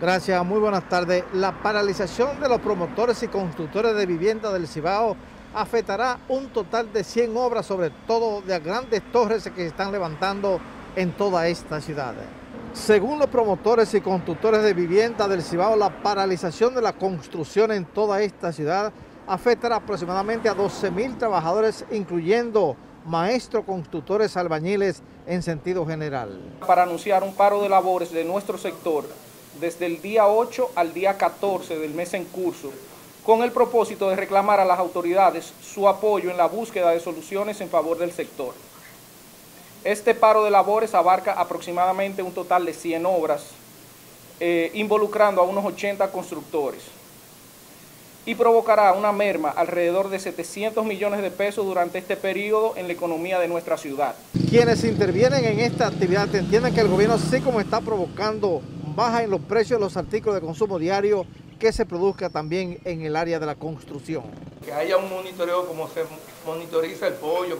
Gracias, muy buenas tardes. La paralización de los promotores y constructores de vivienda del Cibao afectará un total de 100 obras, sobre todo de grandes torres que se están levantando en toda esta ciudad. Según los promotores y constructores de vivienda del Cibao, la paralización de la construcción en toda esta ciudad afectará aproximadamente a 12 mil trabajadores, incluyendo maestros, constructores, albañiles en sentido general. Para anunciar un paro de labores de nuestro sector desde el día 8 al día 14 del mes en curso, con el propósito de reclamar a las autoridades su apoyo en la búsqueda de soluciones en favor del sector. Este paro de labores abarca aproximadamente un total de 100 obras, eh, involucrando a unos 80 constructores, y provocará una merma alrededor de 700 millones de pesos durante este periodo en la economía de nuestra ciudad. Quienes intervienen en esta actividad entienden que el gobierno, así como está provocando baja en los precios de los artículos de consumo diario que se produzca también en el área de la construcción. Que haya un monitoreo como se monitoriza el pollo,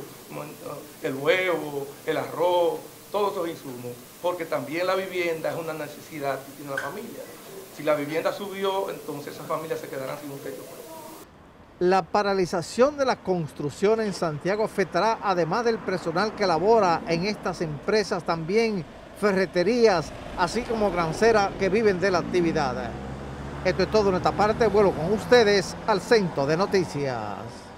el huevo, el arroz, todos esos insumos, porque también la vivienda es una necesidad que tiene la familia. Si la vivienda subió, entonces esas familias se quedarán sin un techo. La paralización de la construcción en Santiago afectará, además del personal que labora en estas empresas, también ferreterías, así como granceras que viven de la actividad. Esto es todo en esta parte. Vuelvo con ustedes al Centro de Noticias.